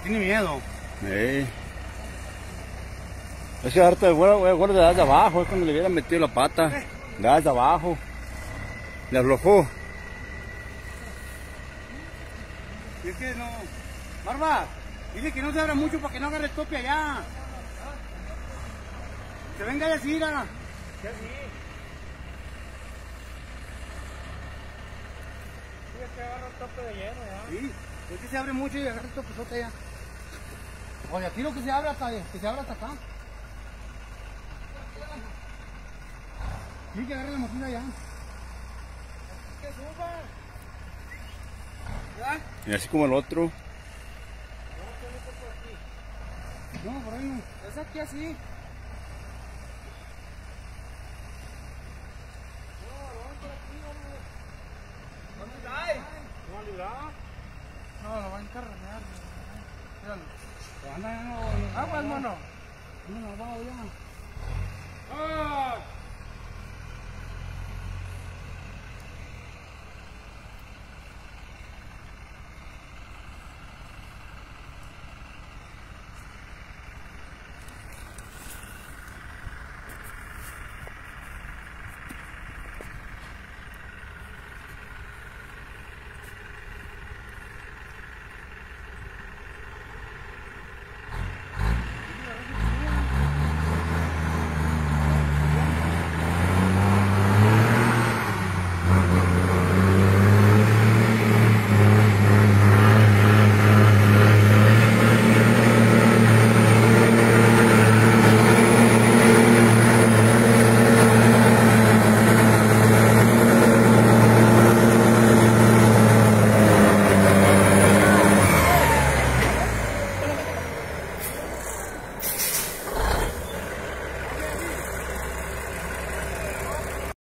tiene miedo. Sí. Es que harto de güey, de desde abajo, es cuando le hubiera metido la pata. Desde abajo. Le aflojó. Es que no. Barba, dile que no se abra mucho para que no agarre tope allá. Que venga a decir. ¿Qué así? Sí, es que agarra el tope de lleno ya. Sí, es que se abre mucho y agarra el tope allá. Oye, aquí lo que se abre hasta, que se abre hasta acá. Sí, que agarre la mochila allá. Que suba. ¿Ya? Y así como el otro. No, por ahí no. Es aquí así. ¿Dónde está? ¿No va a librar? No, lo va a encarregar. Míralo. Pero anda, ya no. Aguas, mono. No, no, vamos ya. ¡Ah!